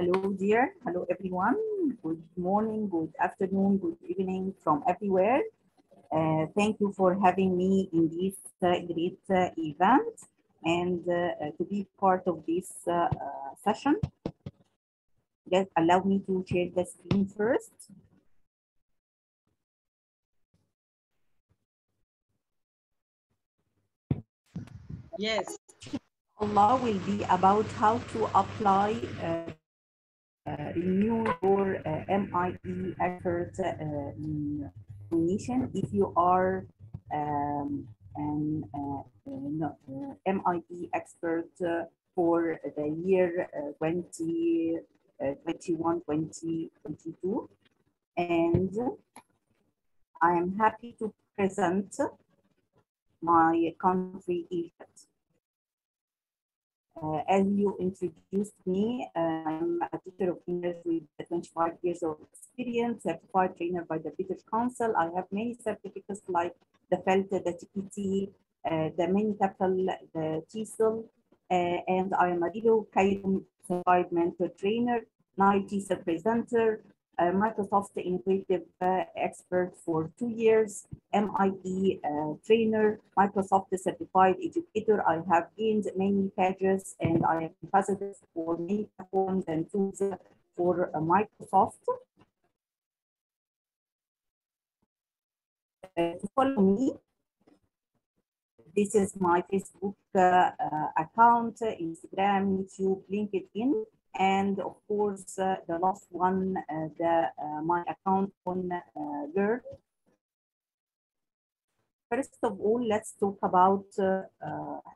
Hello, dear. Hello, everyone. Good morning, good afternoon, good evening from everywhere. Uh, thank you for having me in this uh, great uh, event and uh, to be part of this uh, uh, session. Just allow me to share the screen first. Yes. Allah will be about how to apply uh, uh, renew your uh, MIE effort uh, in nation if you are um, an uh, no, uh, MIE expert uh, for the year uh, 2021 2022 and I am happy to present my country Egypt. Uh, as you introduced me, uh, I'm a teacher of English with 25 years of experience, certified trainer by the British Council. I have many certificates like the FELT, the TPT, uh, the Mini Capital, the TESOL, uh, and I am a relocated certified mentor trainer, NILE TESOL presenter, Microsoft Innovative uh, expert for two years, MIE uh, trainer, Microsoft certified educator. I have gained many badges and I am ambassador for many platforms and tools for uh, Microsoft. follow me, this is my Facebook account, Instagram, YouTube, LinkedIn and of course uh, the last one uh, the uh, my account on Learn. First of all, let's talk about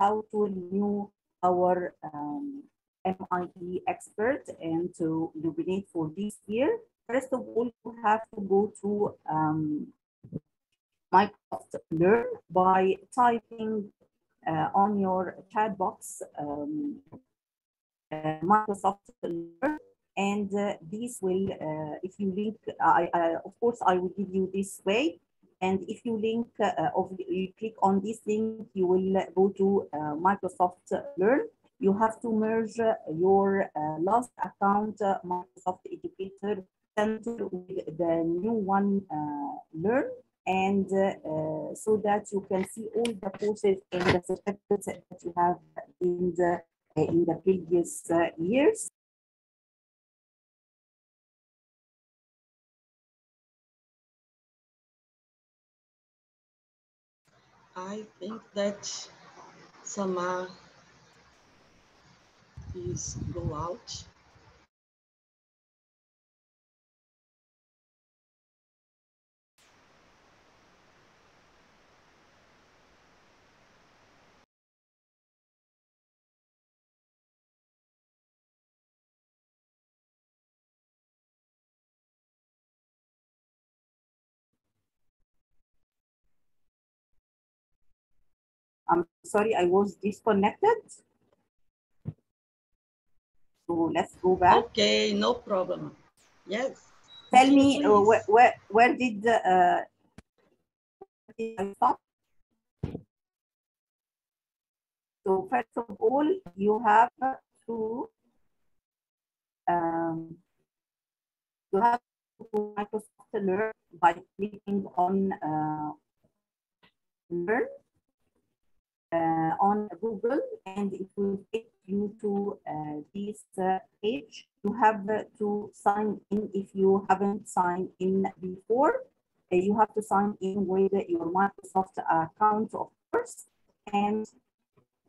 how to renew our um, MIE expert and to nominate for this year. First of all, you have to go to um, Microsoft Learn by typing uh, on your chat box um, uh, Uh, Microsoft Learn, and uh, this will, uh, if you link, I, of course, I will give you this way. And if you link, uh, of you click on this link, you will go to uh, Microsoft Learn. You have to merge your last account, Microsoft Educator Center, with the new one, Learn and uh, so that you can see all the courses and the certificates that you have in the in the previous uh, years. I think that Samar is go out. I'm sorry, I was disconnected. So let's go back. Okay, no problem. Yes. Tell me uh, where, where, where did, the, uh, I stop? So first of all, you have to um, you have to Microsoft Learn by clicking on uh, Learn on Google and it will take you to uh, this uh, page. You have to sign in if you haven't signed in before. you have to sign in with your Microsoft account, of course, and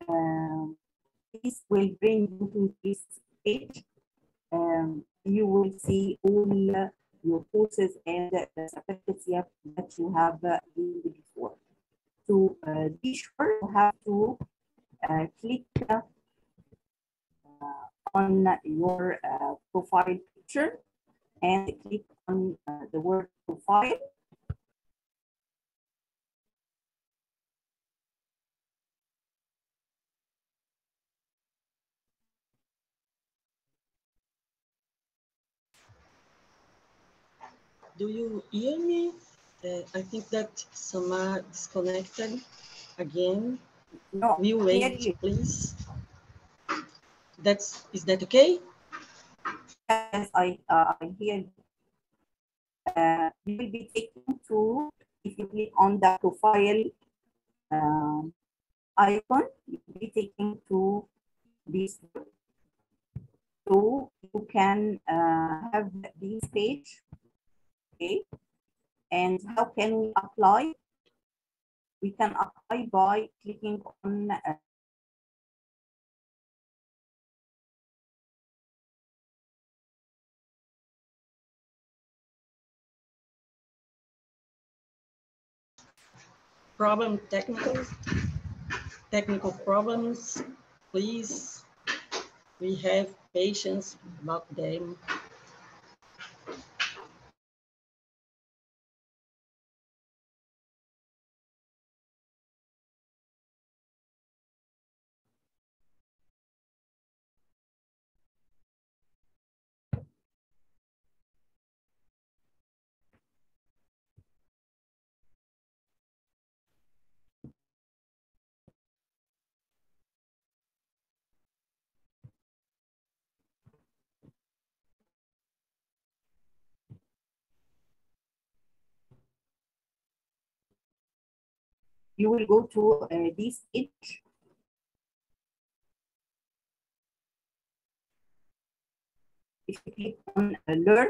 um, this will bring you to this page. Um, you will see all your courses and the certificates that you have gained before to uh, be sure you have to uh, click uh, on your profile picture and click on the word profile. Do you hear me? Uh, I think that Samar disconnected again. No, we wait, please. That's is that okay? Yes, I, uh, I hear you. Uh, you will be taken to, if you click on the profile um, icon, you will be taken to this. So you can uh, have this page, okay? And how can we apply? We can apply by clicking on uh, Problem technical, technical problems, please. We have patience about them. You will go to uh, this page. If you click on uh, learn,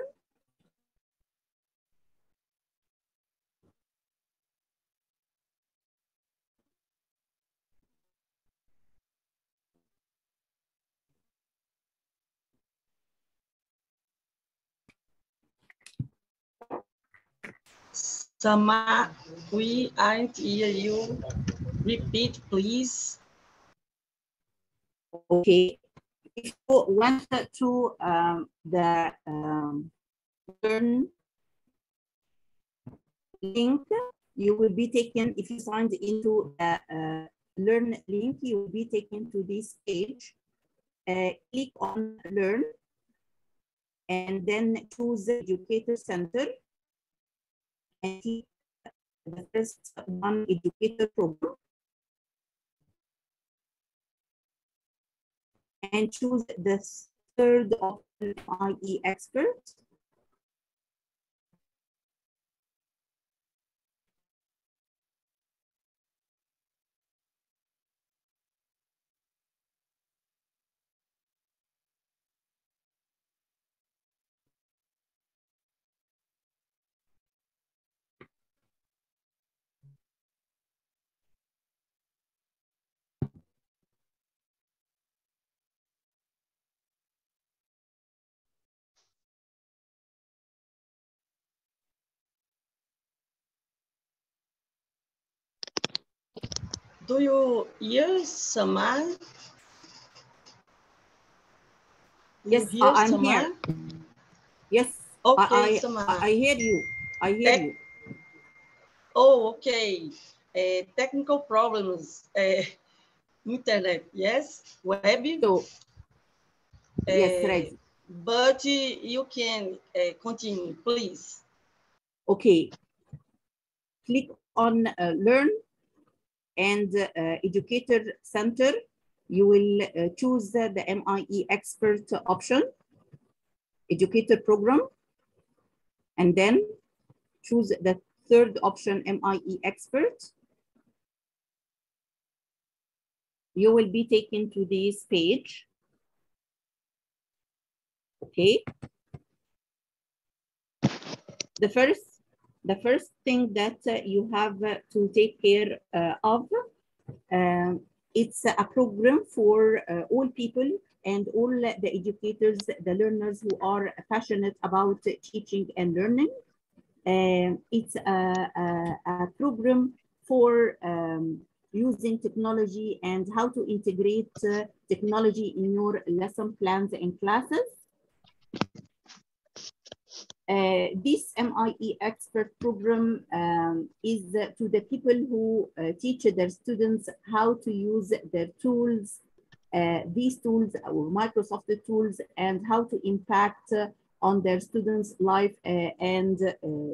Sama, we aren't hear you. Repeat, please. okay. If you wanted to um, the um, learn link, you will be taken, if you signed into the uh, learn link, you will be taken to this page. Uh, click on learn and then choose the educator center one educator program and choose the third option MIE expert. Do you hear Sama? Yes, hear I'm Sama? here. Yes, Okay, I, Sama. I, I hear you. I hear Tech- you. Oh, okay. Uh, technical problems. Uh, internet, yes. Web. So, yes, uh, right. But you can uh, continue, please. Okay. Click on uh, Learn and uh, Educator Center. You will uh, choose the MIE Expert option, Educator Program, and then choose the third option, MIE Expert. You will be taken to this page. Okay. The first, the first thing that uh, you have uh, to take care uh, of, um, it's a program for all people and all the educators, the learners who are passionate about teaching and learning. Um, it's a, a, a program for um, using technology and how to integrate uh, technology in your lesson plans and classes. Uh, this MIE expert program um, is to the people who uh, teach their students how to use their tools, uh, these tools or Microsoft tools, and how to impact on their students' life and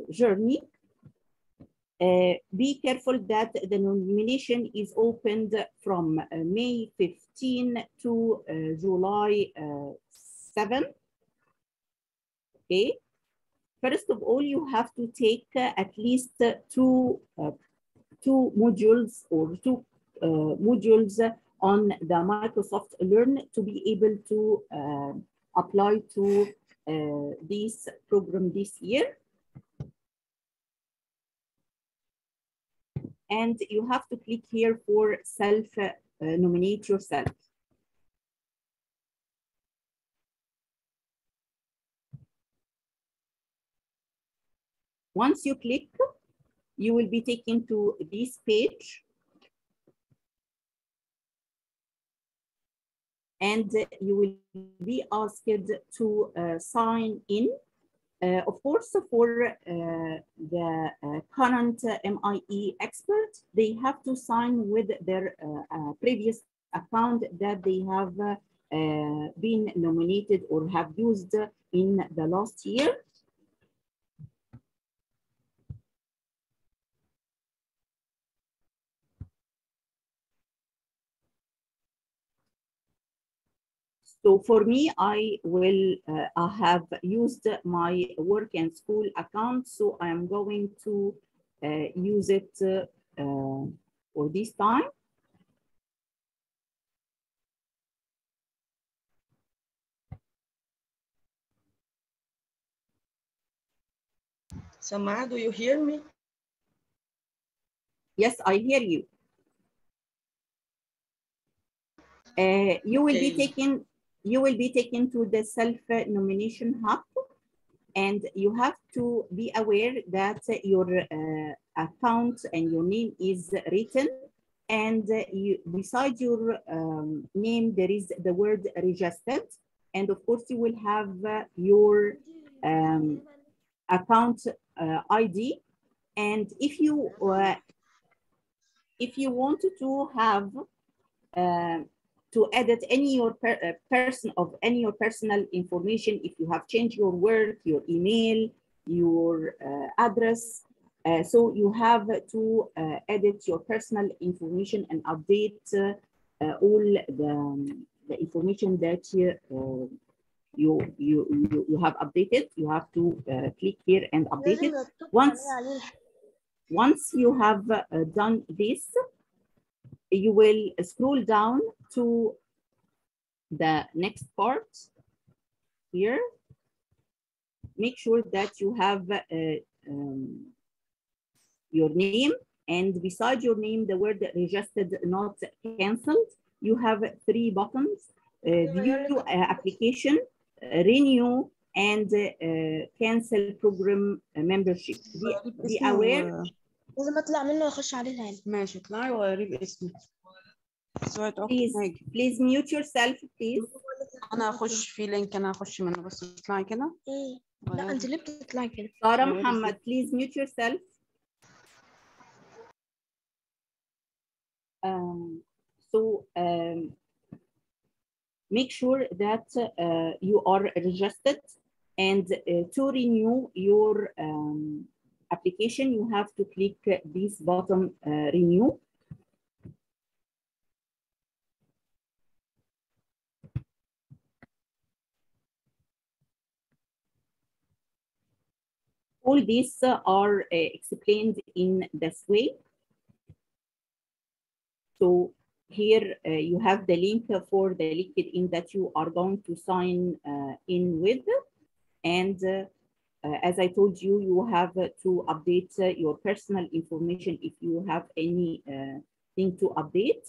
journey. Uh, be careful that the nomination is opened from uh, May 15 to uh, July uh, 7. Okay. First of all, you have to take uh, at least uh, two uh, two modules or two modules on the Microsoft Learn to be able to apply to this program this year. And you have to click here for self uh, nominate yourself. Once you click, you will be taken to this page. And you will be asked to uh, sign in. Uh, of course, for uh, the uh, current MIE expert, they have to sign with their uh, uh, previous account that they have been nominated or have used in the last year. So for me, I will uh, I have used my work and school account, so I am going to uh, use it uh, for this time. Samar, do you hear me? Yes, I hear you. Uh, you will be Okay. taken you will be taken to the self-nomination hub and you have to be aware that your uh, account and your name is written and you, beside your um, name there is the word registered and of course you will have uh, your um, account uh, ID and if you uh, if you want to have uh, to edit any your per, uh, person of any your personal information. If you have changed your work your email your uh, address uh, so you have to uh, edit your personal information and update uh, uh, all the, um, the information that you, you, you, you, you have updated. You have to click here and update it. Once once you have done this you will scroll down to the next part here. Make sure that you have uh, um, your name and beside your name, the word registered, not canceled. You have three buttons, uh, view uh, application, renew, and cancel program membership. Be, be aware لازم اطلع منه واخش عليه الان ماشي اطلعي وغيري باسمك سواء please حاجة please mute yourself please انا اخش في لينك انا اخش منه بس اطلعي كده ايه لا انت ليه بتطلعي كده Sarah Where is Muhammad please mute yourself um, so um, make sure that uh, you are registered and uh, to renew your um, application you have to click this button uh, renew all these are explained in this way so here uh, you have the link for the LinkedIn that you are going to sign uh, in with. And uh, as I told you, you have to update your personal information if you have any thing to update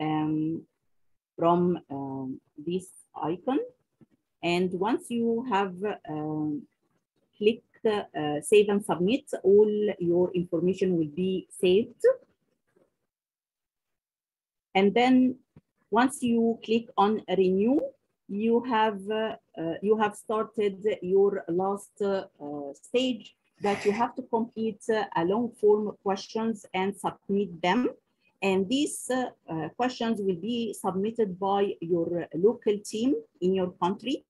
um, from um, this icon. And once you have um, click save and submit, all your information will be saved. And then once you click on renew, you have uh, uh, you have started your last uh, stage that you have to complete a long form questions and submit them. And these questions will be submitted by your local team in your country.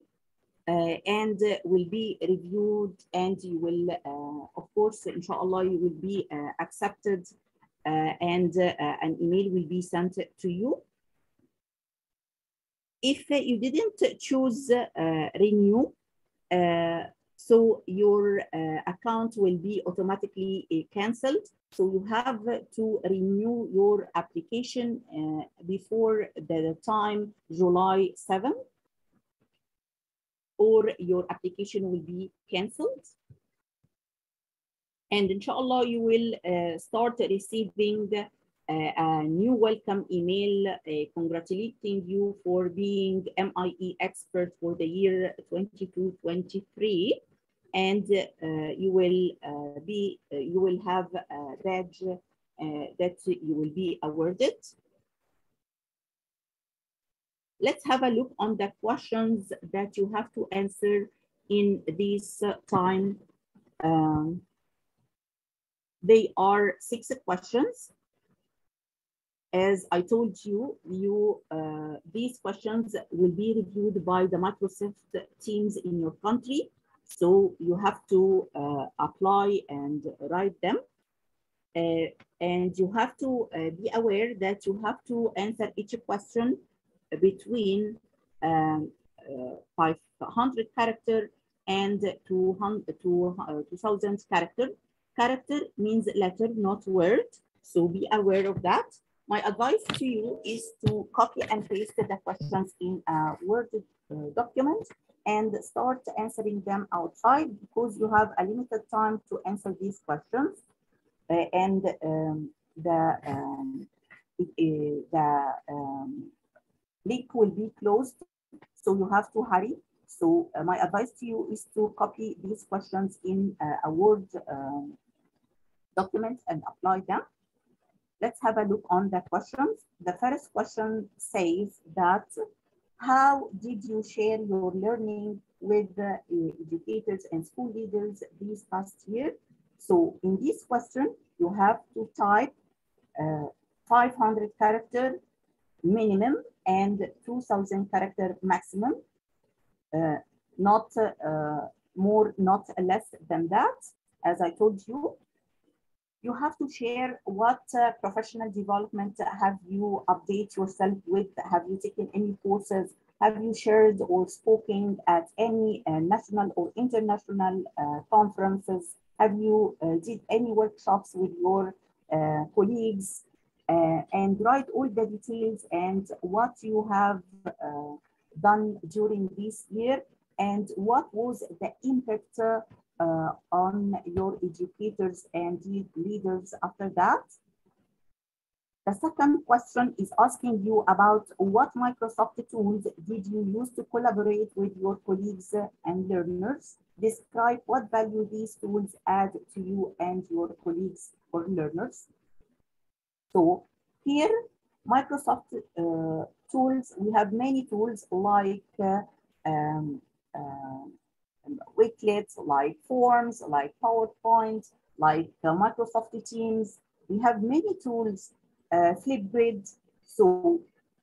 and will be reviewed and you will, of course, inshallah, you will be accepted uh, and uh, an email will be sent to you. If uh, you didn't choose renew, So your uh, account will be automatically uh, canceled. So you have to renew your application uh, before the time July 7 or your application will be canceled. And inshallah, you will uh, start receiving uh, a new welcome email uh, congratulating you for being MIE expert for the year 22-23. And uh, you will uh, be, you will have a badge that you will be awarded. Let's have a look on the questions that you have to answer in this time. Um, they are six questions. As I told you, you uh, these questions will be reviewed by the Microsoft teams in your country. So you have to uh, apply and write them. Uh, and you have to uh, be aware that you have to answer each question between um, uh, 500 character and 200 to, uh, 2000 character. Character means letter, not word. So be aware of that. My advice to you is to copy and paste the questions in a Word uh, document and start answering them outside because you have a limited time to answer these questions. Uh, and um, the, um, it, uh, the um, link will be closed, so you have to hurry. So uh, my advice to you is to copy these questions in uh, a Word um, document and apply them. Let's have a look on the questions. The first question says that, how did you share your learning with the educators and school leaders this past year? So in this question, you have to type uh, 500 character minimum and 2000 character maximum, uh, not uh, more, not less than that. As I told you, you have to share what uh, professional development have you update yourself with, have you taken any courses, have you shared or spoken at any uh, national or international uh, conferences, have you did any workshops with your colleagues, uh, and write all the details and what you have uh, done during this year and what was the impact uh, on your educators and leaders after that. The second question is asking you about what Microsoft tools did you use to collaborate with your colleagues and learners? Describe what value these tools add to you and your colleagues or learners. So here, Microsoft uh, tools, we have many tools like uh, um, uh, Wakelet, like Forms, like PowerPoint, like uh, Microsoft Teams. We have many tools, uh, Flipgrid. So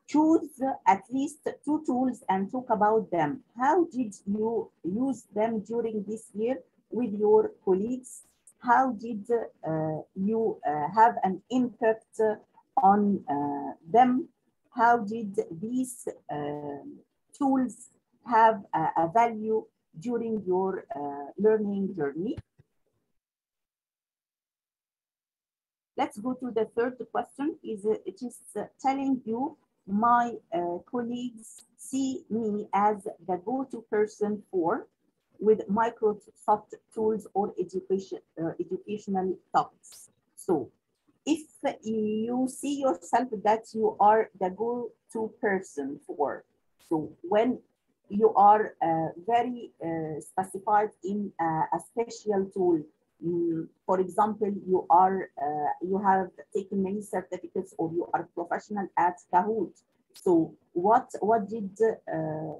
choose at least two tools and talk about them. How did you use them during this year with your colleagues? How did uh, you uh, have an impact on uh, them? How did these tools have a, a value during your uh, learning journey. Let's go to the third question. Is it is uh, telling you my uh, colleagues see me as the go-to person for with Microsoft tools or education uh, educational topics. So if you see yourself that you are the go-to person for, so when you are uh, very uh, specified in uh, a special tool. For example, you are uh, you have taken many certificates or you are professional at Kahoot. So what what did uh,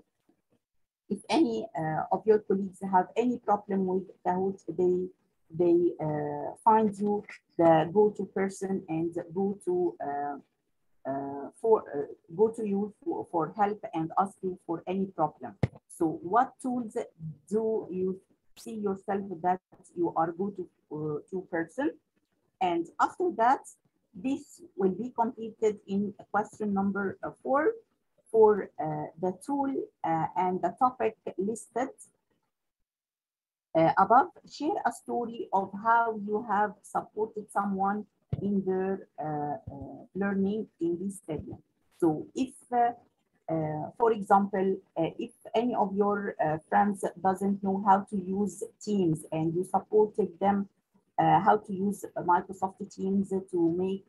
if any uh, of your colleagues have any problem with Kahoot, they they find you the go-to person and go to uh, for uh, go to you for, for help and ask you for any problem. So what tools do you see yourself that you are good to, uh, to person? And after that, this will be completed in question number four for uh, the tool uh, and the topic listed Uh, above, share a story of how you have supported someone in their uh, uh, learning in this area. So if, uh, for example, if any of your friends doesn't know how to use Teams and you supported them how to use Microsoft Teams to make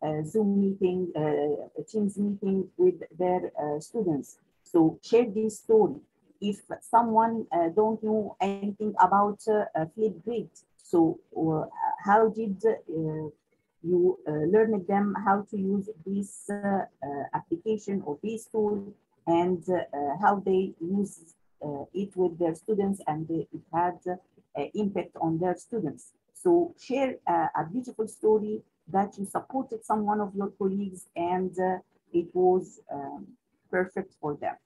uh, Zoom meeting, uh, Teams meeting with their uh, students. So share this story. If someone don't know anything about Flipgrid, so how did you uh, learn them how to use this uh, uh, application or this tool and how they use it with their students and it had impact on their students. So share a beautiful story that you supported some one of your colleagues and it was um, perfect for them.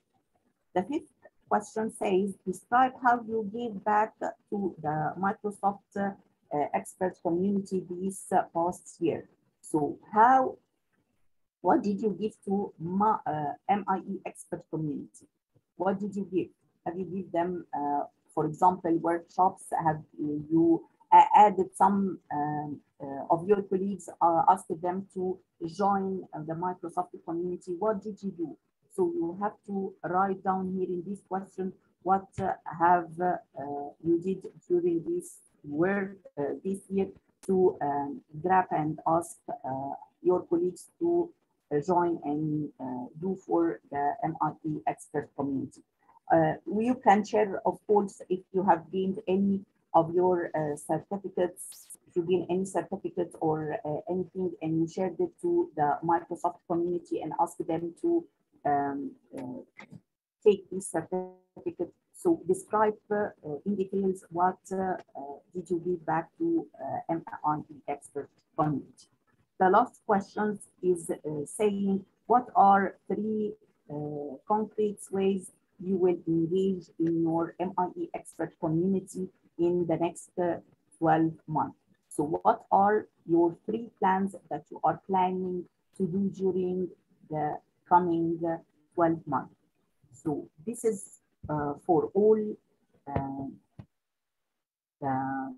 The fifth question says, describe how you give back to the Microsoft uh, expert community this uh, past year. So how, what did you give to Ma, uh, MIE expert community? What did you give? Have you give them, uh, for example, workshops? Have you added some um, uh, of your colleagues, asked them to join the Microsoft community? What did you do? So you have to write down here in this question what uh, have uh, you did during this work uh, this year to um, grab and ask uh, your colleagues to uh, join and do for the MIE expert community. You can share, of course, if you have gained any of your certificates, if you gain any certificates or uh, anything, and you shared it to the Microsoft community and ask them to um, uh, take this certificate. So describe uh, in details what uh, uh, did you give back to uh, MIE expert community. The last question is uh, saying what are three uh, concrete ways you will engage in your MIE expert community in the next uh, 12 months. So what are your three plans that you are planning to do during the coming uh, 12 months? So this is uh, for all um, the,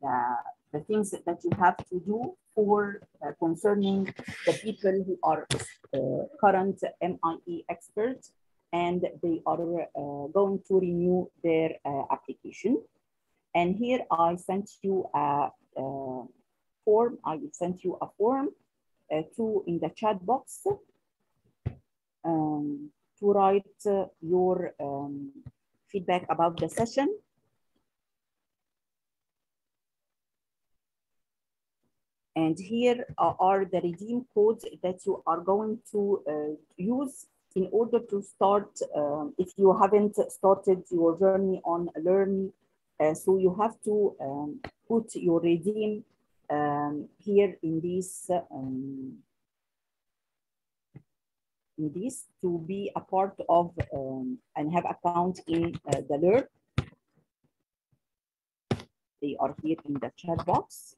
the, the things that you have to do for uh, concerning the people who are uh, current MIE experts and they are uh, going to renew their uh, application. And here I sent you a, form, I send you a form uh, to in the chat box um, to write uh, your um, feedback about the session. And here are, the redeem codes that you are going to uh, use in order to start, um, if you haven't started your journey on Learn, uh, so you have to um, put your redeem um, here in this um, in this to be a part of um, and have account in uh, the Learn. They are here in the chat box.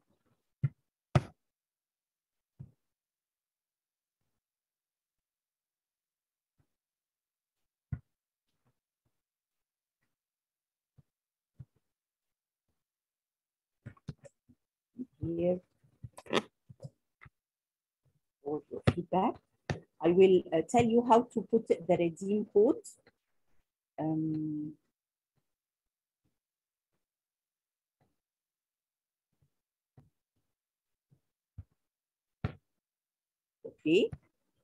here for your feedback. I will uh, tell you how to put the redeem code. Um, okay.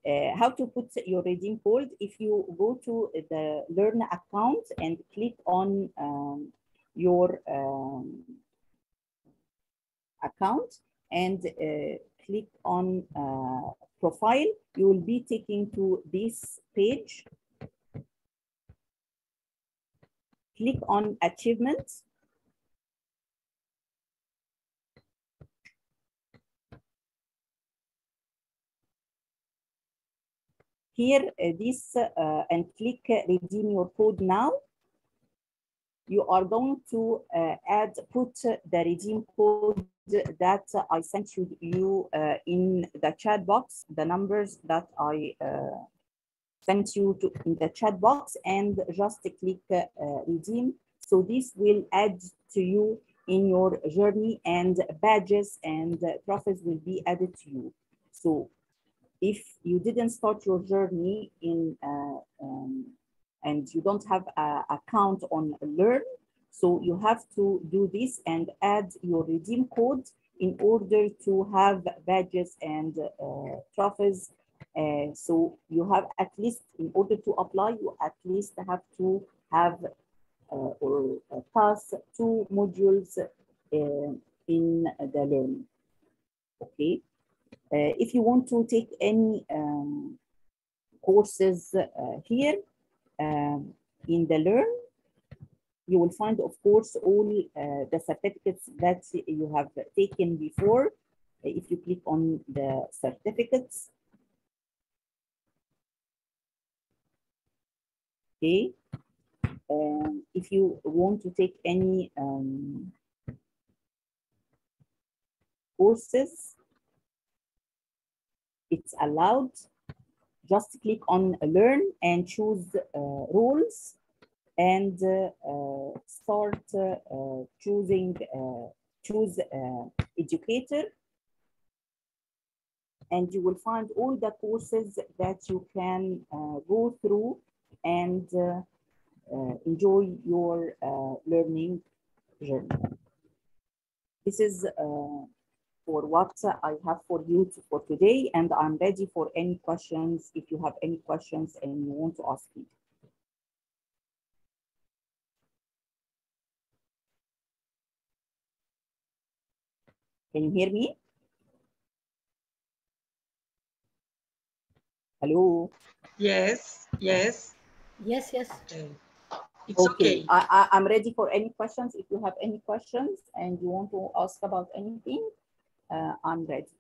Uh, how to put your redeem code if you go to the learn account and click on um, your um, account and uh, click on uh, profile, you will be taken to this page. Click on achievements. Here, uh, this uh, and click redeem your code now you are going to uh, add, put the redeem code that I sent you, you uh, in the chat box, the numbers that I uh, sent you to in the chat box and just click redeem. So this will add to you in your journey and badges and uh, trophies will be added to you. So if you didn't start your journey in uh, um, and you don't have an account on Learn, so you have to do this and add your redeem code in order to have badges and uh, trophies. Uh, so you have at least, in order to apply, you at least have to have uh, or uh, pass two modules uh, in the Learn. Okay. Uh, if you want to take any um, courses here um, in the Learn, you will find, of course, all uh, the certificates that you have taken before. If you click on the certificates, okay. Um, if you want to take any um, courses, it's allowed. Just click on learn and choose uh, rules and uh, uh, start uh, choosing, uh, choose uh, educator. And you will find all the courses that you can go through and enjoy your learning journey. This is for what I have for you to, for today, and I'm ready for any questions if you have any questions and you want to ask me. Can you hear me? Hello? Yes, yes. Yes, yes. Uh, It's okay. I, I, I'm ready for any questions. If you have any questions and you want to ask about anything, uh, I'm ready.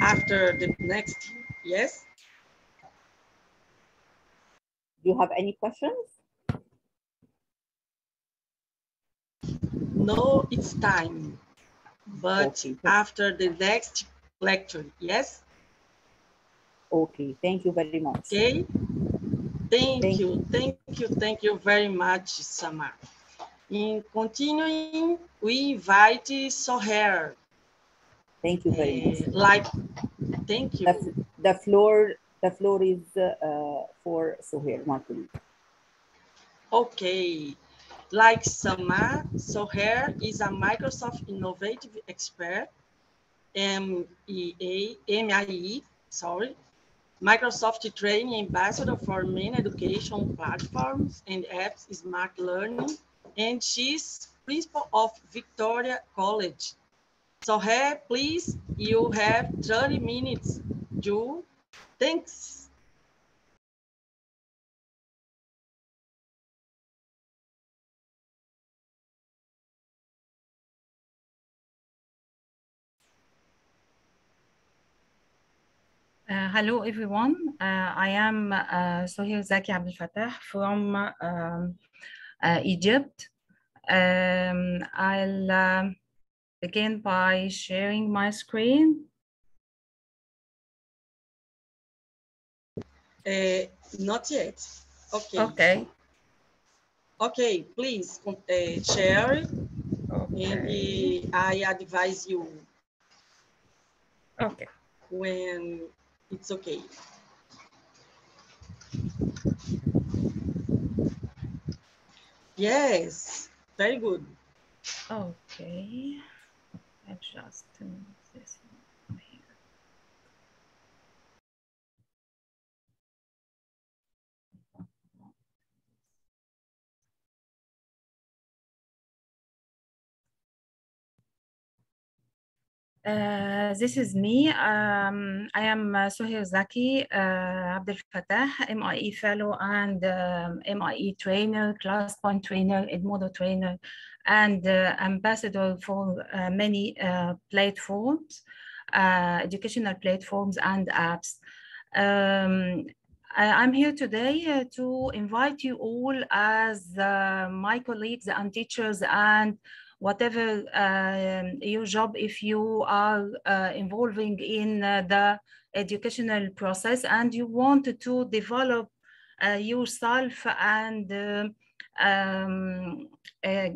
After the next, yes? Do you have any questions? No, it's time. But Okay. after the next lecture, yes? Okay, thank you very much. Okay? Thank, Thank you, thank you, thank you very much, Samar. In continuing, we invite Soher. Thank you very much. Uh, like, thank you. The, the floor, the floor is uh, for Soher. Okay, like Sama, Soher is a Microsoft Innovative Expert, MIE, sorry, Microsoft Training Ambassador for Main Education Platforms and Apps Smart Learning, and she's principal of Victoria College. So, Soher, please, you have 30 minutes. You, thanks. Uh, hello, everyone. Uh, I am uh, Sohail Zaki Abdel Fattah from um, uh, Egypt. Um, I'll um, begin by sharing my screen. Uh, not yet. Okay. Okay. Okay, please uh, share Okay. and I advise you Okay. when it's okay. Yes, very good. Okay. Adjust to this one here. Uh, this is me. Um, I am uh, Sohail Zaki uh, Abdel Fattah, MIE fellow and um, MIE trainer, ClassPoint trainer, Edmodo trainer, and uh, ambassador for uh, many uh, platforms, educational platforms and apps. Um, I'm here today to invite you all as my colleagues and teachers and whatever um, your job if you are uh, involving in uh, the educational process and you want to develop uh, yourself and uh, um, uh,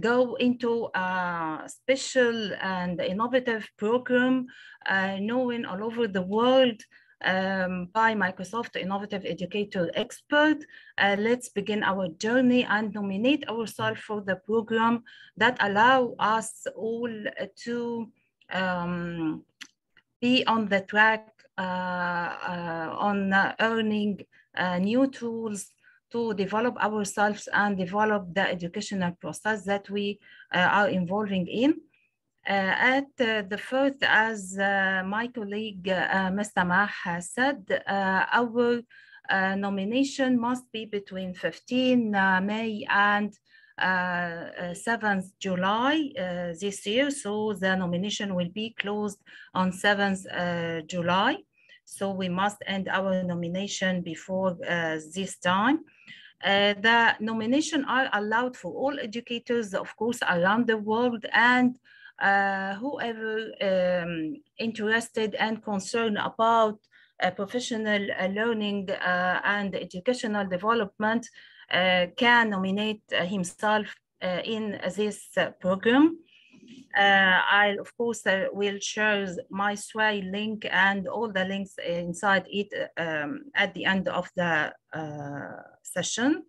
go into a special and innovative program uh, all over the world um, by Microsoft Innovative Educator Expert. Uh, let's begin our journey and nominate ourselves for the program that allow us all to um, be on the track uh, uh, on earning uh, new tools to develop ourselves and develop the educational process that we uh, are involving in. Uh, at uh, the first, as my colleague Mr. Mah has said, our nomination must be between 15 May and uh, 7th July uh, this year. So the nomination will be closed on 7th uh, July. So we must end our nomination before this time. Uh, the nomination are allowed for all educators, of course, around the world and uh, whoever um, interested and concerned about uh, professional learning and educational development can nominate himself in this program. Uh, I'll of course uh, will share my Sway link and all the links inside it um, at the end of the uh, session.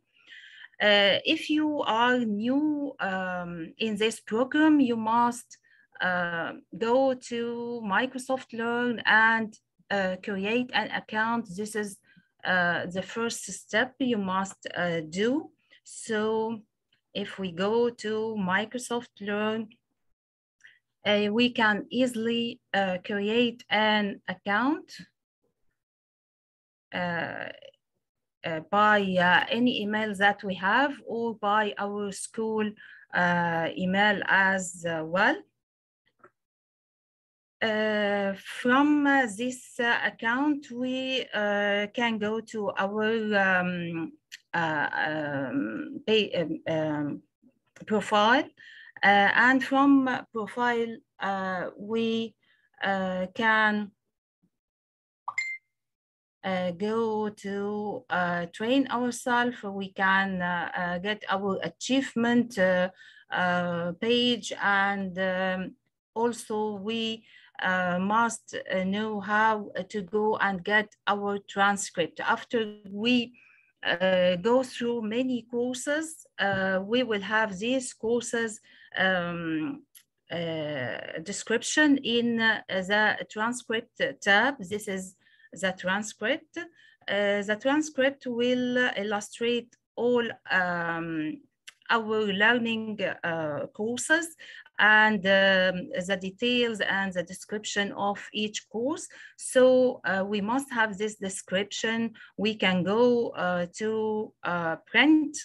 Uh, if you are new um, in this program, you must uh, go to Microsoft Learn and uh, create an account. This is the first step you must do. So if we go to Microsoft Learn, uh, we can easily uh, create an account uh, uh by uh, any email that we have or by our school uh, email as well. from this account, we can go to our um, um, pay, um, um profile uh, and from profile, uh, we uh, can uh, go to uh, train ourselves. We can uh, get our achievement page and um, also we must know how to go and get our transcript. After we go through many courses, we will have these courses um, uh, description in uh, the transcript tab. This is the transcript. Uh, the transcript will illustrate all um, our learning uh, courses and um, the details and the description of each course. So uh, we must have this description. We can go uh, to print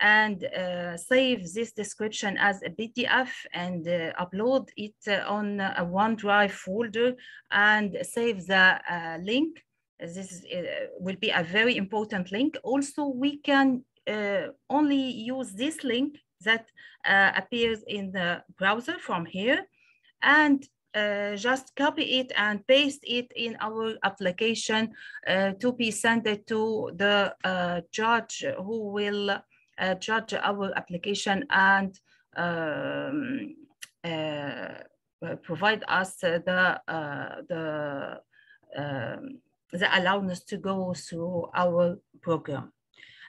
and uh, save this description as a PDF and uh, upload it uh, on a OneDrive folder and save the uh, link. This uh, will be a very important link. Also, we can uh, only use this link that appears in the browser from here and uh, just copy it and paste it in our application uh, to be sent to the uh, judge who will uh, judge our application and um, uh, provide us the uh, the um, the allowance to go through our program.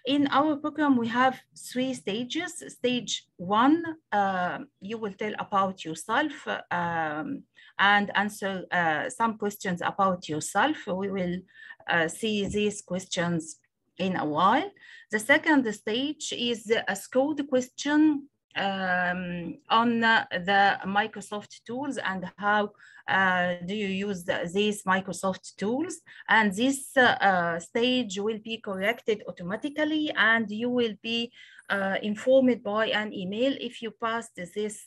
In our program, we have three stages. Stage one, uh, you will tell about yourself um, and answer uh, some questions about yourself. We will uh, see these questions in a while. The second stage is a code question um, on uh, the Microsoft tools and how uh, do you use the, these Microsoft tools. And this uh, uh stage will be corrected automatically and you will be uh, informed by an email if you passed this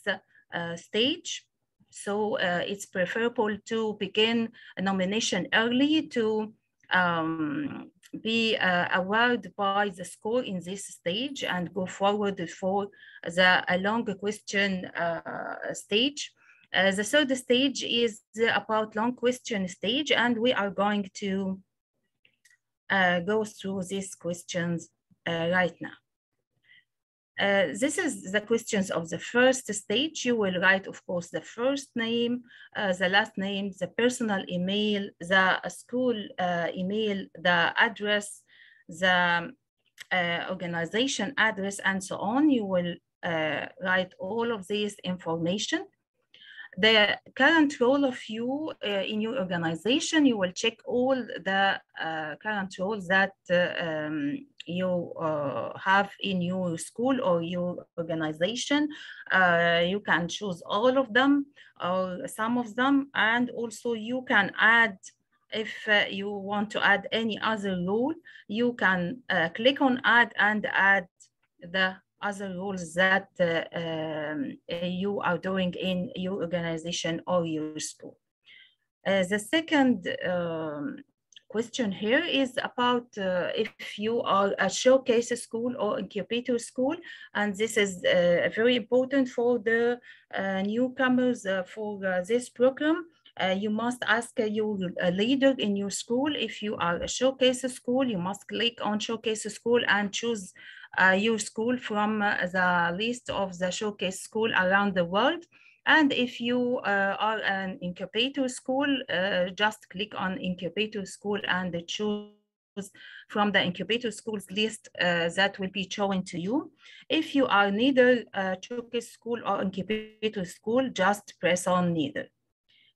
uh, stage. So it's preferable to begin a nomination early to um, be uh, awarded by the score in this stage and go forward for the long question uh, stage. Uh, the third stage is about long question stage, and we are going to uh, go through these questions uh, right now. Uh, this is the questions of the first stage. You will write, of course, the first name, uh, the last name, the personal email, the school uh, email, the address, the uh, organization address, and so on. You will uh, write all of this information the current role of you uh, in your organization, you will check all the uh, current roles that uh, um, you uh, have in your school or your organization. Uh, you can choose all of them or some of them, and also you can add if uh, you want to add any other rule, you can click on add and add the other roles that uh, um, you are doing in your organization or your school. Uh, the second um, question here is about uh, if you are a showcase school or incubator school, and this is uh, very important for the uh, newcomers uh, for this program. you must ask your leader in your school if you are a showcase school. You must click on showcase school and choose uh, your school from uh, the list of the showcase school around the world. And if you uh, are an incubator school, uh, just click on incubator school and choose from the incubator schools list uh, that will be shown to you. If you are neither a showcase school or incubator school, just press on neither.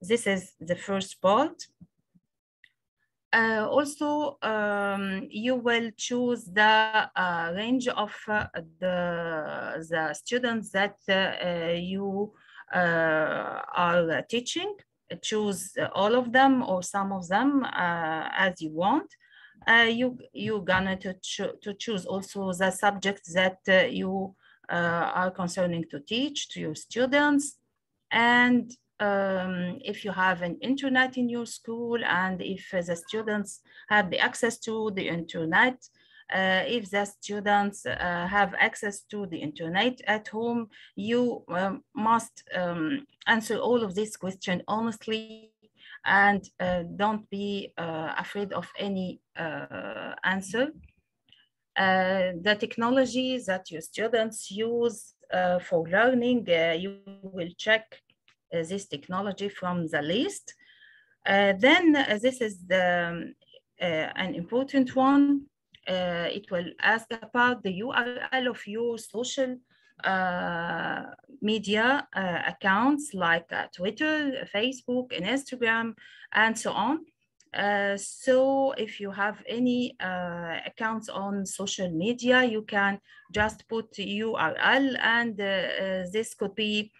This is the first part. Uh, also, um, you will choose the uh, range of uh, the, the students that uh, you uh, are teaching. Choose all of them or some of them uh, as you want. you, you're gonna to, cho to choose also the subjects that you are concerning to teach to your students. And um, if you have an internet in your school and if uh, the students have the access to the internet, uh, if the students uh, have access to the internet at home, you um, must um, answer all of these questions honestly and uh, don't be uh, afraid of any uh, answer. the technology that your students use for learning, you will check uh, this technology from the list. Uh, then uh, this is the, an important one. it will ask about the URL of your social uh, media uh, accounts like uh, Twitter, Facebook, and Instagram, and so on. so if you have any accounts on social media, you can just put URL and this could be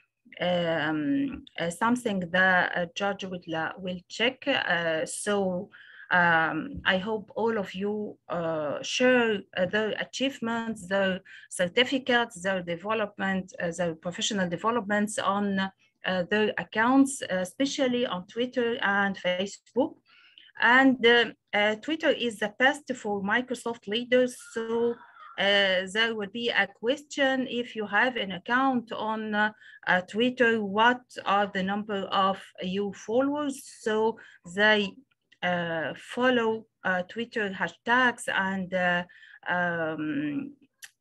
um, uh, something the judge will, uh, will check. Uh, so um, I hope all of you uh, share uh, their achievements, their certificates, their development, uh, their professional developments on their accounts, especially on Twitter and Facebook. And Twitter is the best for Microsoft leaders. So uh, there will be a question if you have an account on uh, uh, Twitter, what are the number of you followers? So they uh, follow uh, Twitter hashtags and um,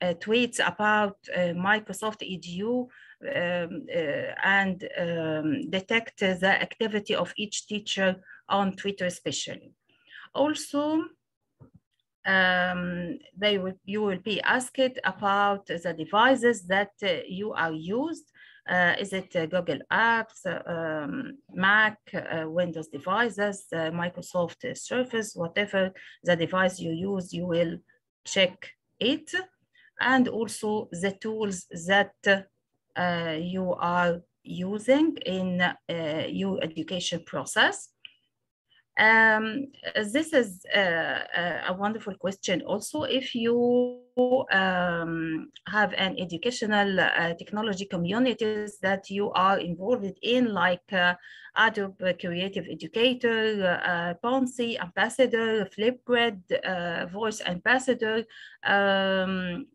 tweets about Microsoft EDU um, and um, detect the activity of each teacher on Twitter especially. Also, um, they will, you will be asked about the devices that uh, you are used. Uh, is it uh, Google Apps, um, Mac, uh, Windows devices, uh, Microsoft Surface, whatever the device you use, you will check it. And also the tools that uh, you are using in your education process. Um, this is uh, a wonderful question also. If you um, have an educational uh, technology communities that you are involved in, like uh, Adobe Creative Educator, uh, Buncee Ambassador, Flipgrid, uh, Voice Ambassador, um,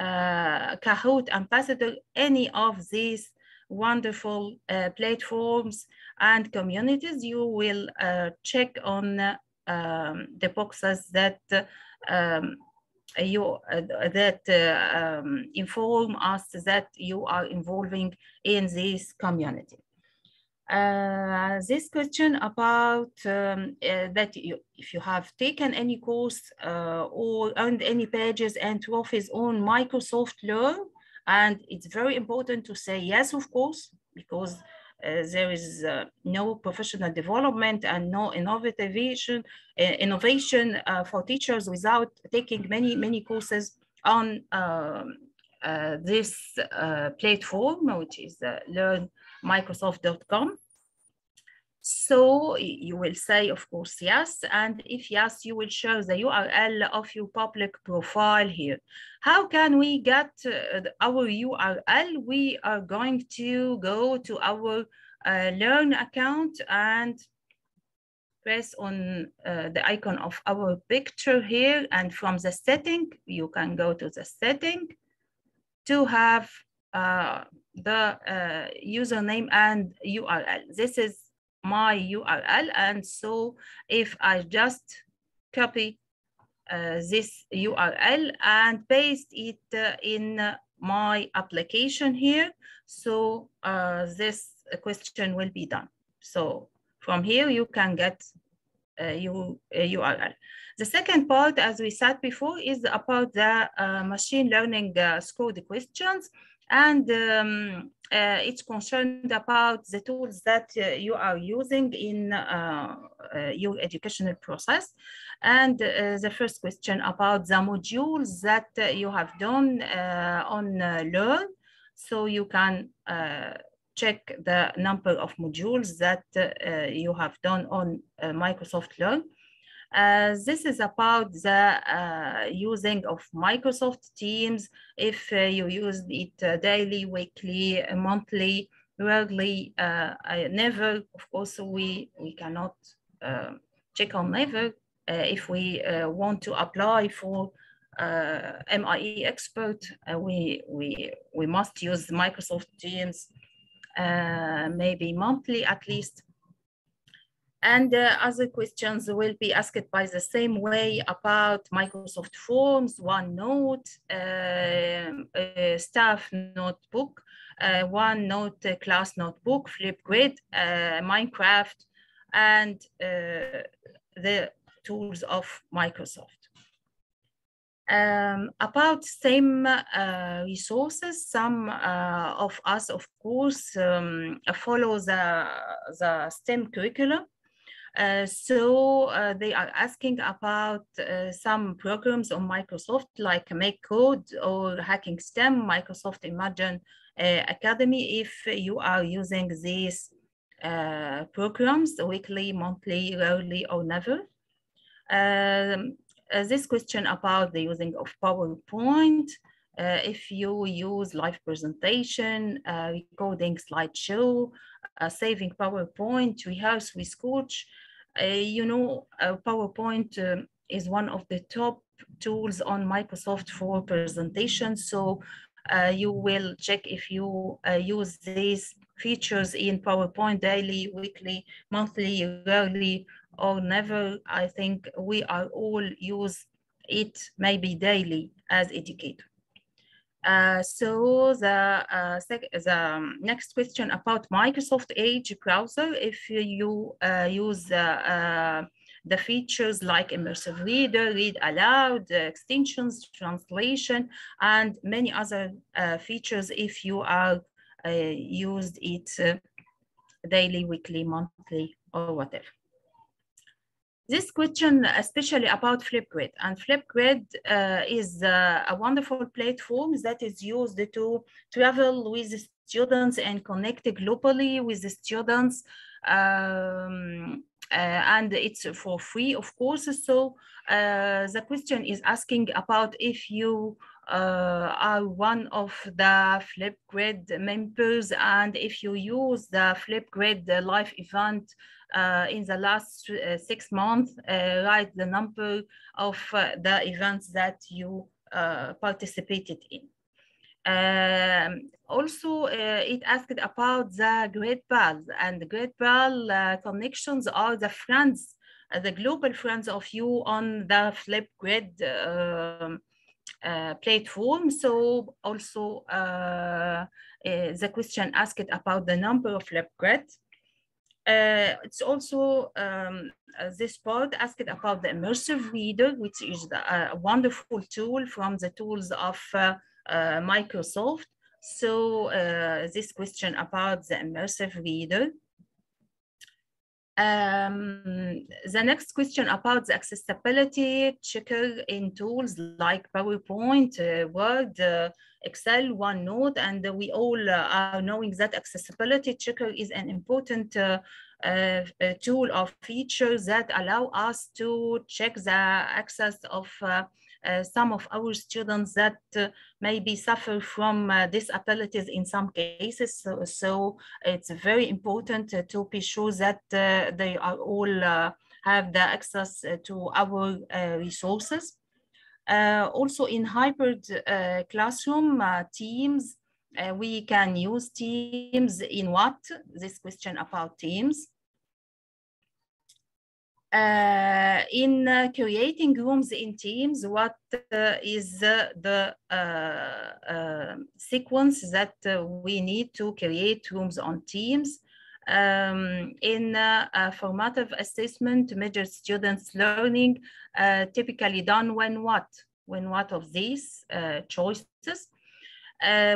uh, Kahoot Ambassador, any of these wonderful uh, platforms and communities, you will uh, check on um, the boxes that um, you uh, that uh, um, inform us that you are involving in this community. Uh, this question about um, uh, that you, if you have taken any course uh, or earned any badges and trophies on Microsoft Learn, and it's very important to say yes, of course, because there is uh, no professional development and no innovation, uh, innovation for teachers without taking many, many courses on um, this platform, which is Learn microsoft.com. So you will say, of course, yes. And if yes, you will show the URL of your public profile here. How can we get uh, our URL? We are going to go to our uh, Learn account and press on uh, the icon of our picture here. And from the setting, you can go to the setting to have uh, the uh, username and URL. This is my URL. And so if I just copy uh, this URL and paste it uh, in my application here, so uh, this question will be done. So from here, you can get uh, you, URL. The second part, as we said before, is about the uh, machine learning uh, scored questions. And um, uh, it's concerned about the tools that uh, you are using in uh, your educational process. And the first question about the modules that you have done on Learn. So you can check the number of modules that uh, you have done on uh, Microsoft Learn. Uh, this is about the uh, using of Microsoft Teams. If uh, you use it uh, daily, weekly, monthly, yearly, never, of course, we, we cannot check on never. if we want to apply for MIE expert, we, we, we must use Microsoft Teams maybe monthly at least and uh, other questions will be asked by the same way about Microsoft Forms, OneNote, uh, uh, staff notebook, uh, OneNote class notebook, Flipgrid, uh, Minecraft, and the tools of Microsoft. Um, about same uh, resources, some uh, of us, of course, um, follow the, the STEM curriculum. Uh, so uh, they are asking about uh, some programs on Microsoft like MakeCode or Hacking STEM, Microsoft Imagine uh, Academy, if you are using these uh, programs weekly, monthly, yearly, or never. Um, this question about the using of PowerPoint, uh, if you use live presentation, uh, recording slideshow, uh, saving PowerPoint, rehearse with coach, uh, you know, uh, PowerPoint um, is one of the top tools on Microsoft for presentation. So uh, you will check if you use these features in PowerPoint daily, weekly, monthly, yearly, or never. I think we are all use it maybe daily as educator. Uh, so the, uh, the um, next question about Microsoft Edge browser, if you uh, use uh, the features like immersive reader, read aloud, extensions, translation, and many other uh, features if you are used it daily, weekly, monthly, or whatever. This question, especially about Flipgrid, and Flipgrid uh, is uh, a wonderful platform that is used to travel with students and connect globally with the students um, and it's for free, of course. So the question is asking about if you uh, are one of the Flipgrid members and if you use the Flipgrid live event uh, in the last uh, six months, write the number of the events that you participated in. Um, also, uh, it asked about the GridPal, and the GridPal uh, connections are the friends, uh, the global friends of you on the Flipgrid um, platform. So also the question asked about the number of Flipgrid. Uh, it's also um, uh, this part asked about the immersive reader, which is uh, a wonderful tool from the tools of Microsoft. So this question about the immersive reader. Um, the next question about the accessibility checker in tools like PowerPoint, uh, Word, uh, Excel, OneNote, and we all uh, are knowing that accessibility checker is an important uh, uh, tool or feature that allow us to check the access of uh, uh, Uh, some of our students that uh, maybe suffer from uh, disabilities in some cases. So, so it's very important uh, to be sure that uh, they are all have the access to our resources. also in hybrid classroom teams, uh, we can use Teams in what? This question about Teams. Uh, in uh, creating rooms in Teams, what uh, is the sequence that we need to create rooms on Teams? Um, in uh, a formative assessment to measure students' learning, uh, typically done when what? When what of these uh, choices?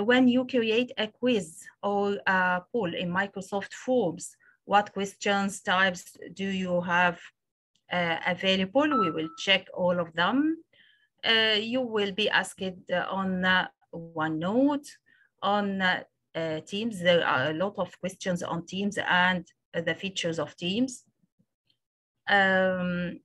when you create a quiz or a poll in Microsoft Forms, what questions types do you have uh, available. We will check all of them. Uh, you will be asked uh, on OneNote, on Teams. There are a lot of questions on Teams and the features of Teams. Um,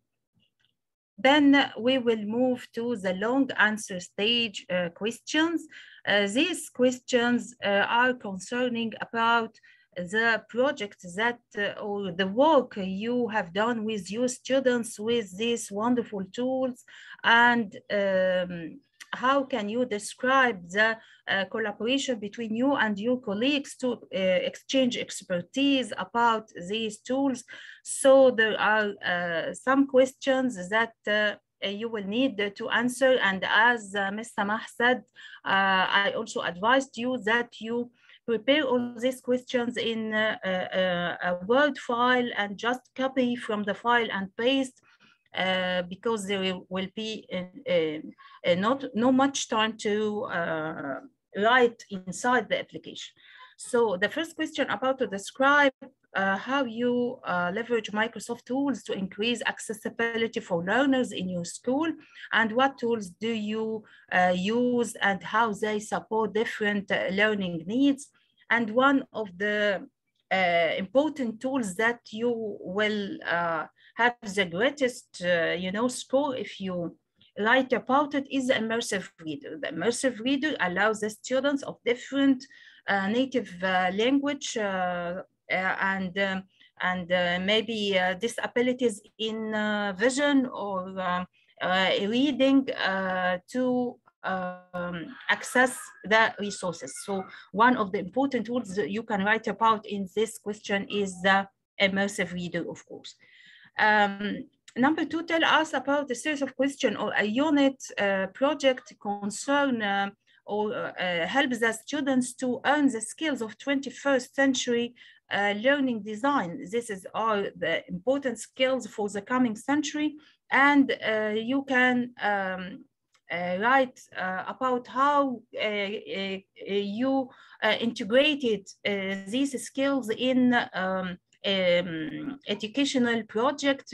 then we will move to the long answer stage uh, questions. Uh, these questions uh, are concerning about the project that uh, or the work you have done with your students with these wonderful tools and um, how can you describe the uh, collaboration between you and your colleagues to uh, exchange expertise about these tools so there are uh, some questions that uh, you will need to answer and as uh, Ms. Samah said I also advised you that you prepare all these questions in a, a, a Word file and just copy from the file and paste uh, because there will be uh, uh, not no much time to uh, write inside the application. So the first question about to describe uh, how you uh, leverage Microsoft tools to increase accessibility for learners in your school and what tools do you uh, use and how they support different uh, learning needs. And one of the uh, important tools that you will uh, have the greatest, you know, score if you write about it is the immersive reader. The immersive reader allows the students of different native language uh, and um, and uh, maybe uh, disabilities in vision or um, reading to um, access the resources. So one of the important tools that you can write about in this question is the immersive reader, of course. Um, number two, tell us about a series of questions or a unit uh, project concern uh, or uh, helps the students to earn the skills of 21st century uh, learning design. This is all the important skills for the coming century. And uh, you can um, uh, write uh, about how uh, uh, you integrated these skills in um, um, educational project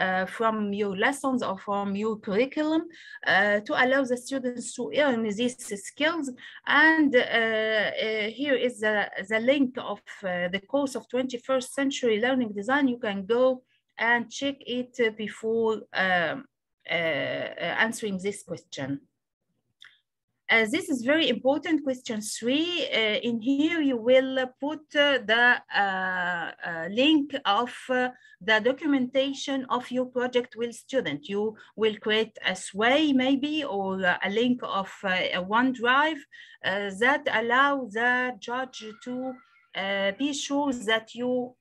uh, from your lessons or from your curriculum uh, to allow the students to earn these skills. And uh, uh, here is the, the link of the course of 21st century learning design. You can go and check it before um, answering this question. Uh, this is very important. Question three. Uh, in here, you will put uh, the link of the documentation of your project with student. You will create a sway maybe or a link of a OneDrive that allow the judge to be sure that you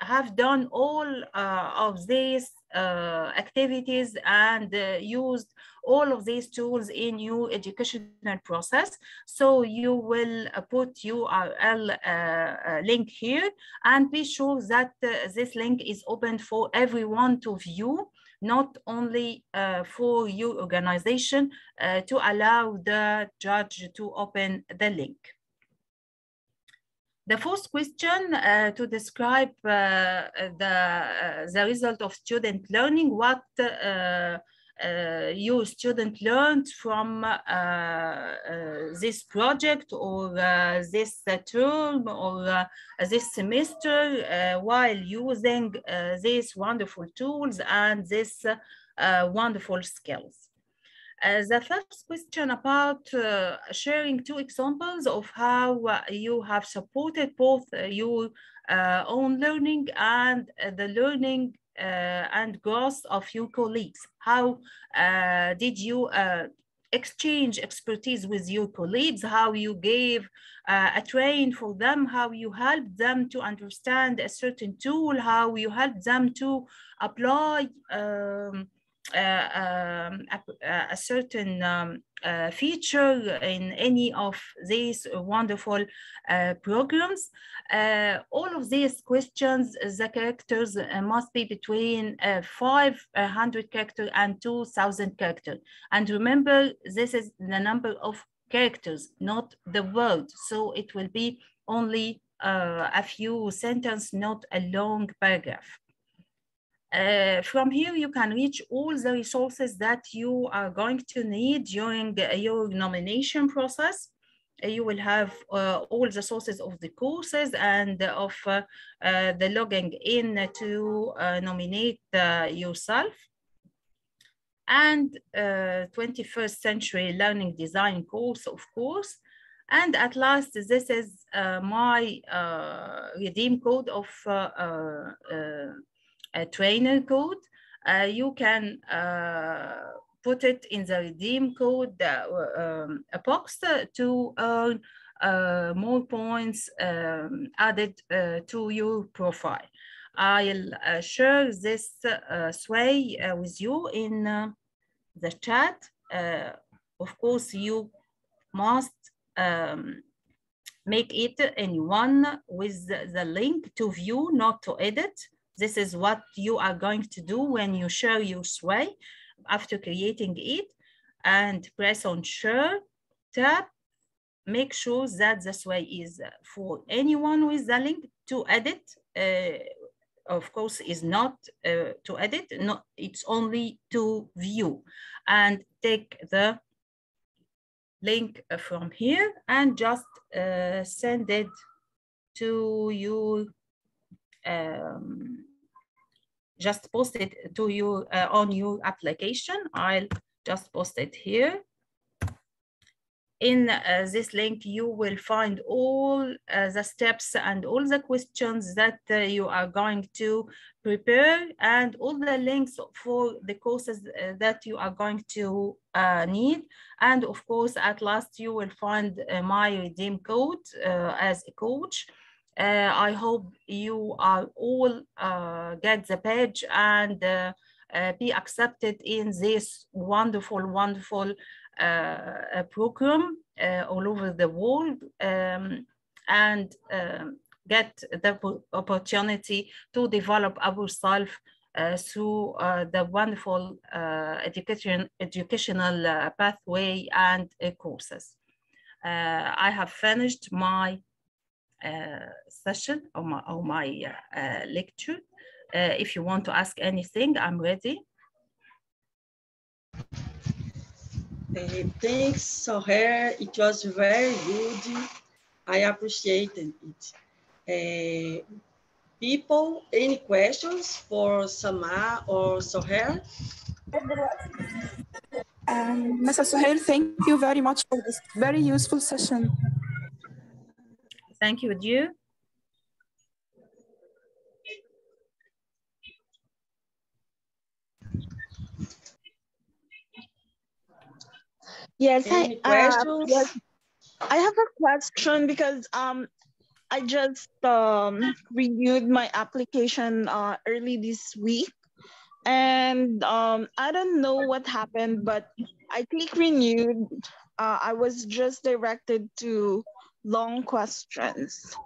have done all uh, of uh, activities and uh, used all of these tools in your educational process. So you will put URL uh, link here and be sure that uh, this link is open for everyone to view not only uh, for your organization uh, to allow the judge to open the link. The first question uh, to describe uh, the, the result of student learning, what uh, your student learned from uh, uh, this project or this term or this semester while using these wonderful tools and these wonderful skills. Uh, the first question about uh, sharing two examples of how uh, you have supported both your own learning and the learning uh, and growth of your colleagues? How uh, did you uh, exchange expertise with your colleagues, how you gave uh, a train for them, how you helped them to understand a certain tool, how you helped them to apply uh, um, a, a, certain um, uh, feature in any of these wonderful uh, programs. Uh, all of these questions, the characters uh, must be between uh, 500 characters and 2000 characters. And remember, this is the number of characters, not the word. So it will be only a few sentences, not a long paragraph. Uh, from here, you can reach all the resources that you are going to need during your nomination process. Uh, you will have uh, all the sources of the courses and of uh, uh, the logging in to nominate yourself. And 21st century learning design course, of course. And at last, this is my redeem code of trainer code. Uh, you can uh, put it in the redeem code um, box to earn uh, more points um, added uh, to your profile. I'll uh, share this uh, sway with you in the chat. of course, you must um, make it in one with the link to view, not to edit. This is what you are going to do when you share your sway after creating it and press on share tab. Make sure that the sway is for anyone with the link to edit. Uh, of course, is not uh, to edit, no, it's only to view and take the link from here and just uh, send it to your um, just post it to you uh, on your application. I'll just post it here. In uh, this link, you will find all uh, the steps and all the questions that uh, you are going to prepare and all the links for the courses uh, that you are going to uh, need. And of course, at last, you will find my redeem code as a coach. Uh, I hope you are all uh, get the page and uh, be accepted in this wonderful, wonderful program all over the world um, and um, get the opportunity to develop ourselves uh, through uh, the wonderful uh, education, educational pathway and courses. I have finished my session or my, or my uh, lecture. Uh, if you want to ask anything, I'm ready. Uh, thanks, Soher. It was very good. I appreciated it. Uh, people, any questions for Sama or Soher? Um, Mr. Suhail, thank you very much for this very useful session. Thank you, Dieu. Yes, I, Any uh, yes, I have a question because um I just um renewed my application uh early this week. And um I don't know what happened but I click renewed. Uh, I was just directed to long questions.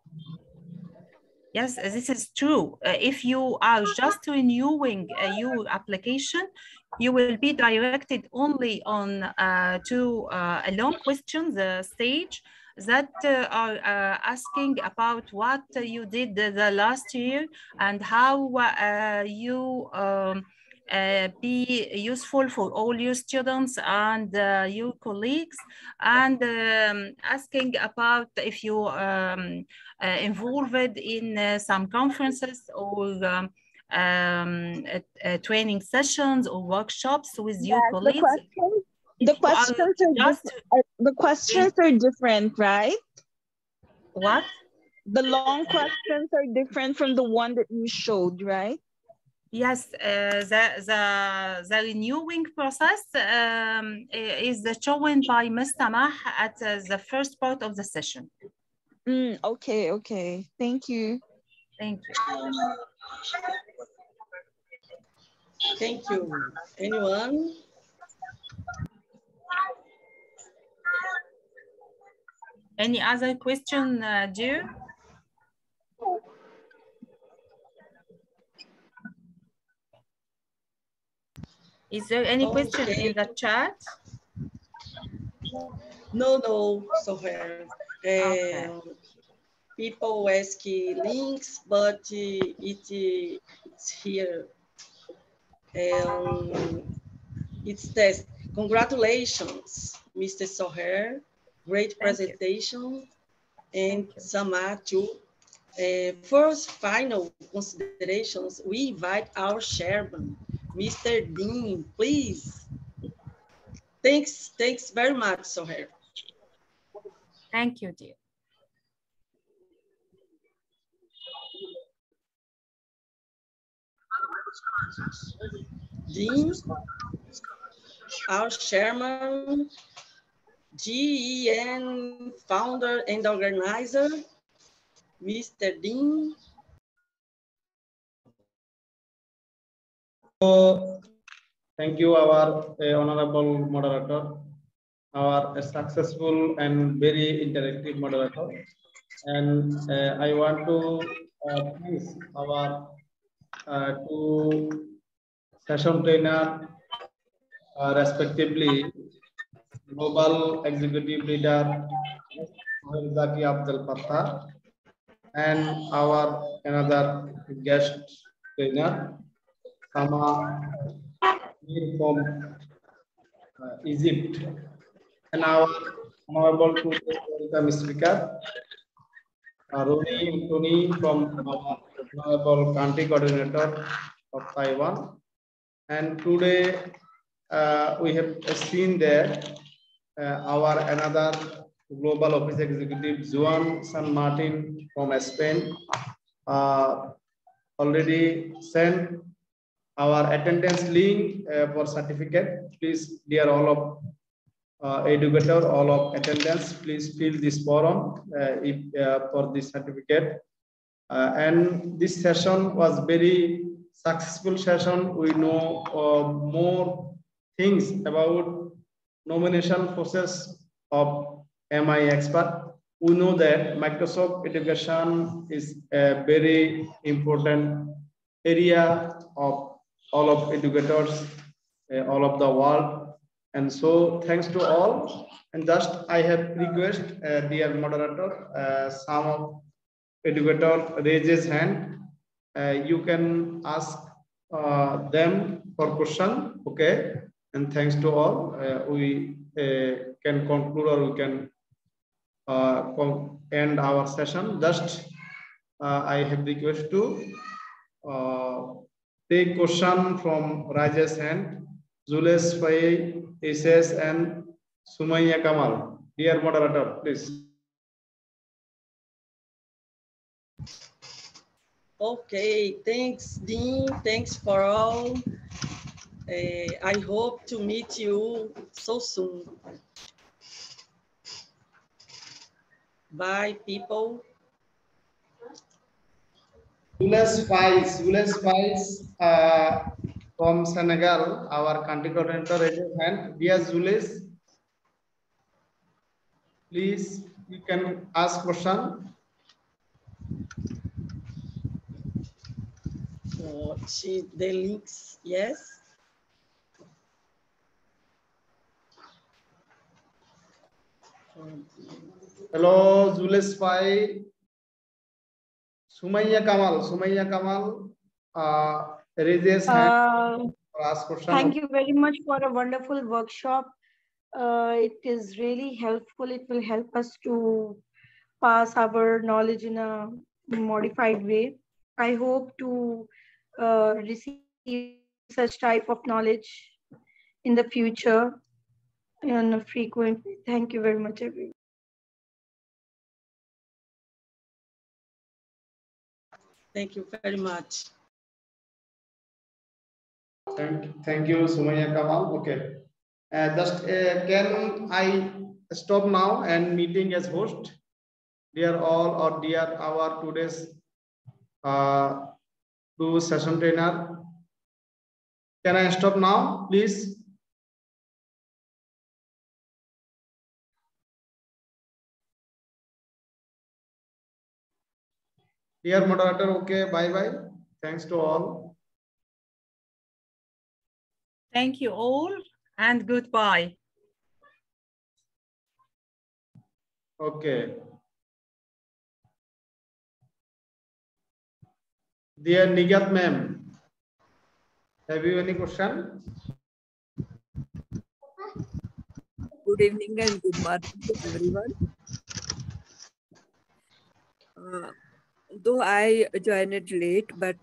Yes, this is true. Uh, if you are just renewing uh, your application, you will be directed only on uh, to uh, a long questions uh, stage that uh, are uh, asking about what you did the, the last year and how you um, uh, be useful for all your students and uh, your colleagues and um, asking about if you um, uh, involved in uh, some conferences or um, um, uh, training sessions or workshops with your Yes, the colleagues. questions, the questions are just the questions are different, right? what? The long questions are different from the one that you showed, right? Yes, uh, the, the, the renewing process um, is shown by Mr. Mah at uh, the first part of the session. Mm, okay, okay. Thank you. Thank you. Thank you. Anyone? Any other question, uh, dear? Is there any question in the chat? No, no, Soher. Okay. Um, people ask links, but uh, it, uh, it's here. Um, it's test. Congratulations, Mr. Soher. Great Thank you. presentation. And you. Sama too. Uh, first, final considerations, we invite our chairman, Mr. Dean, please. Thanks, thanks very much, Soher. Thank you, dear. Dean, our chairman, GEN founder and organizer, Mr. Dean. So, thank you, our uh, honorable moderator, our uh, successful and very interactive moderator. And uh, I want to uh, thank our uh, two session trainer, uh, respectively, Global Executive Leader, Zaki Abdel Fattah, and our another guest trainer, Sama from uh, Egypt. And our honorable to welcome speaker, uh, Roni Tony from our honorable country coordinator of Taiwan. And today uh, we have seen there uh, our another global office executive Juan San Martin from Spain uh, already sent our attendance link uh, for certificate. Please, dear all of uh, educator, all of attendance, please fill this form uh, if, uh, for this certificate. And this session was very successful session. We know more things about nomination process of MIE expert. We know that Microsoft education is a very important area of all of educators, uh, all of the world. And so thanks to all. And just I have request, uh, dear moderator, uh, some of educator raises hand, uh, you can ask uh, them for question. Okay, and thanks to all, uh, we can conclude or we can end our session. Just I have request to take question from Rajesh hand, Zules Fay, SS and Sumaya Kamal. Dear moderator, please. Okay, thanks, Dean. Thanks for all. Uh, I hope to meet you so soon. Bye, people. Jules Faiz uh, from Senegal, our country coordinator, raise your hand. Dear Jules, please, you can ask question. Oh, she, the links, yes. Hello, Jules Fai. Sumaya Kamal, Sumaya Kamal, uh, raises Uh, question. Thank you very much for a wonderful workshop. Uh, it is really helpful. It will help us to pass our knowledge in a modified way. I hope to uh, receive such type of knowledge in the future in a frequent. Thank you very much, everyone. Thank you very much. Thank, thank you, Sumaya Kamal. Okay. Uh, just uh, can I stop now and meeting as host? Dear all or dear our today's uh, two session trainer. Can I stop now, please? Dear moderator, okay, bye bye. Thanks to all. Thank you all and goodbye. Okay. Dear Nigat ma'am, have you any question? Good evening and good morning to everyone. Uh, though I joined it late, but